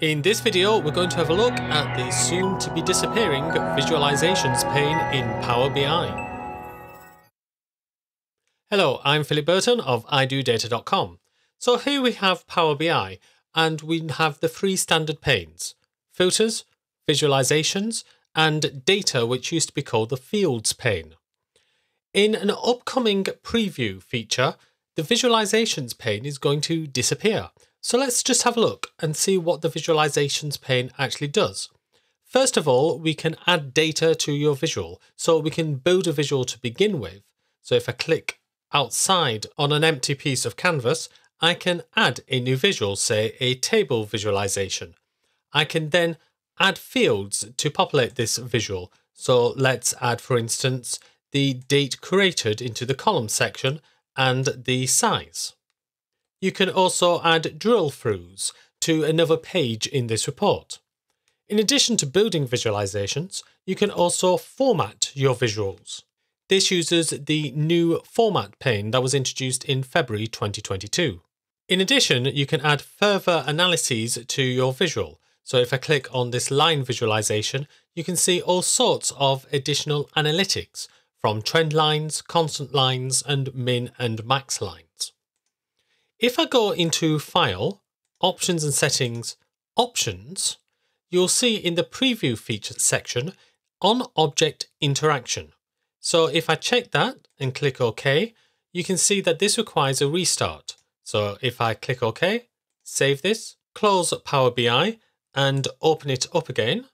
In this video, we're going to have a look at the soon to be disappearing visualizations pane in Power BI. Hello, I'm Philip Burton of idodata.com. So here we have Power BI and we have the three standard panes, filters, visualizations, and data which used to be called the fields pane. In an upcoming preview feature, the visualizations pane is going to disappear so let's just have a look and see what the visualizations pane actually does. First of all, we can add data to your visual. So we can build a visual to begin with. So if I click outside on an empty piece of canvas, I can add a new visual, say a table visualization. I can then add fields to populate this visual. So let's add, for instance, the date created into the column section and the size. You can also add drill throughs to another page in this report. In addition to building visualizations, you can also format your visuals. This uses the new format pane that was introduced in February 2022. In addition, you can add further analyses to your visual. So if I click on this line visualization, you can see all sorts of additional analytics from trend lines, constant lines, and min and max lines. If I go into File, Options and Settings, Options, you'll see in the Preview Features section on Object Interaction. So if I check that and click OK, you can see that this requires a restart. So if I click OK, save this, close Power BI and open it up again,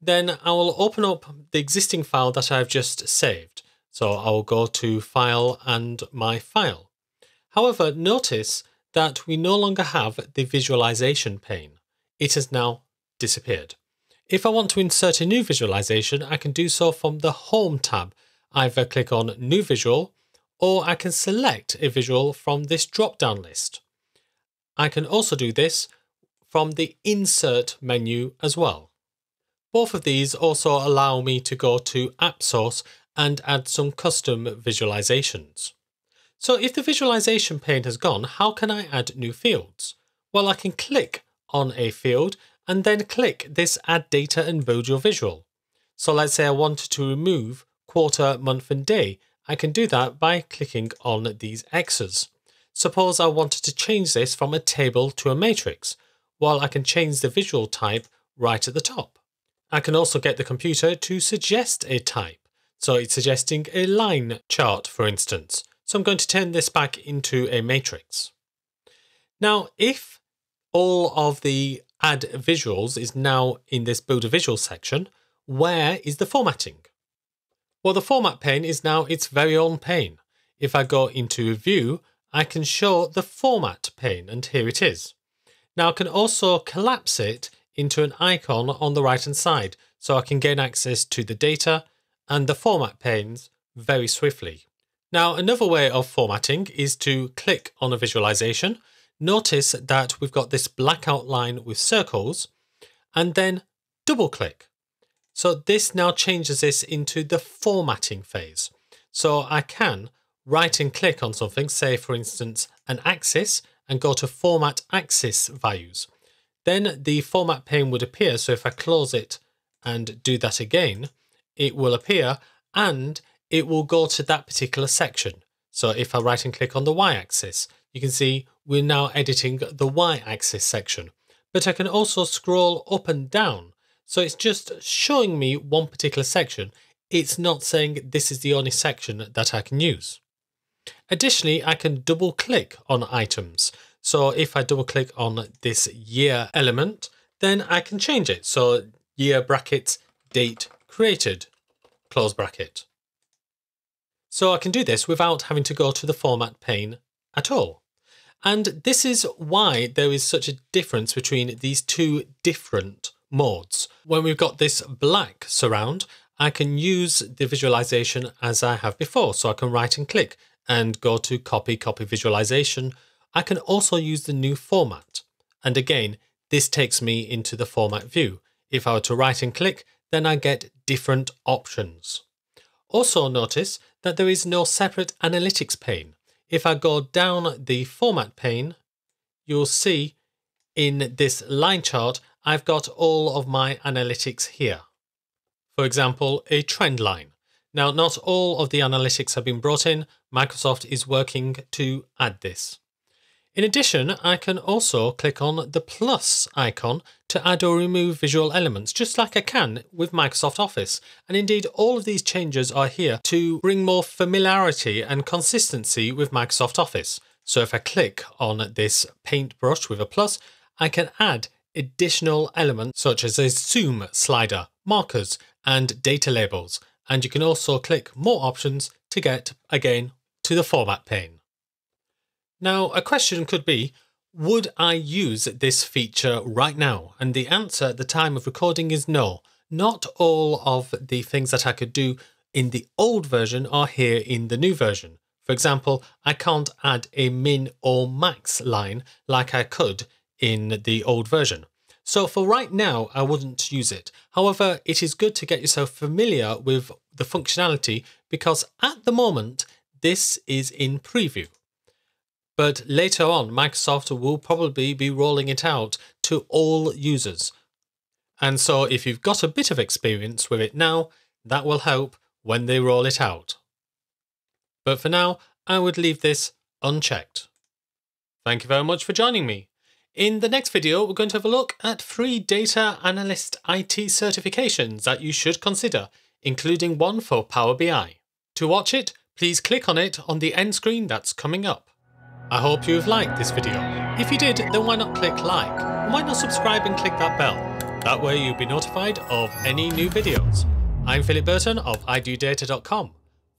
then I will open up the existing file that I've just saved. So I will go to File and My File. However, notice that we no longer have the visualization pane. It has now disappeared. If I want to insert a new visualization, I can do so from the Home tab. Either click on New Visual, or I can select a visual from this drop-down list. I can also do this from the Insert menu as well. Both of these also allow me to go to App Source and add some custom visualizations. So if the visualization pane has gone, how can I add new fields? Well, I can click on a field and then click this add data and build your visual. So let's say I wanted to remove quarter, month and day. I can do that by clicking on these X's. Suppose I wanted to change this from a table to a matrix. Well, I can change the visual type right at the top. I can also get the computer to suggest a type. So it's suggesting a line chart, for instance. So I'm going to turn this back into a matrix. Now, if all of the add visuals is now in this build a visual section, where is the formatting? Well, the format pane is now its very own pane. If I go into view, I can show the format pane and here it is. Now I can also collapse it into an icon on the right hand side so I can gain access to the data and the format panes very swiftly. Now, another way of formatting is to click on a visualization. Notice that we've got this black outline with circles and then double click. So this now changes this into the formatting phase. So I can right and click on something, say for instance, an axis and go to format axis values. Then the format pane would appear. So if I close it and do that again, it will appear and it will go to that particular section. So if I right and click on the y-axis, you can see we're now editing the y-axis section. But I can also scroll up and down. So it's just showing me one particular section. It's not saying this is the only section that I can use. Additionally, I can double click on items. So if I double click on this year element, then I can change it. So year bracket, date created, close bracket. So I can do this without having to go to the format pane at all. And this is why there is such a difference between these two different modes. When we've got this black surround, I can use the visualization as I have before. So I can right and click and go to copy, copy visualization. I can also use the new format. And again, this takes me into the format view. If I were to right and click, then I get different options. Also notice that there is no separate analytics pane. If I go down the format pane, you'll see in this line chart, I've got all of my analytics here. For example, a trend line. Now, not all of the analytics have been brought in. Microsoft is working to add this. In addition, I can also click on the plus icon to add or remove visual elements, just like I can with Microsoft Office. And indeed, all of these changes are here to bring more familiarity and consistency with Microsoft Office. So if I click on this paintbrush with a plus, I can add additional elements such as a zoom slider, markers, and data labels. And you can also click more options to get, again, to the format pane. Now, a question could be, would I use this feature right now? And the answer at the time of recording is no. Not all of the things that I could do in the old version are here in the new version. For example, I can't add a min or max line like I could in the old version. So for right now, I wouldn't use it. However, it is good to get yourself familiar with the functionality because at the moment, this is in preview. But later on, Microsoft will probably be rolling it out to all users. And so if you've got a bit of experience with it now, that will help when they roll it out. But for now, I would leave this unchecked. Thank you very much for joining me. In the next video, we're going to have a look at three data analyst IT certifications that you should consider, including one for Power BI. To watch it, please click on it on the end screen that's coming up. I hope you have liked this video. If you did, then why not click like? And why not subscribe and click that bell? That way you'll be notified of any new videos. I'm Philip Burton of idodata.com.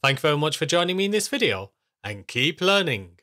Thank you very much for joining me in this video, and keep learning.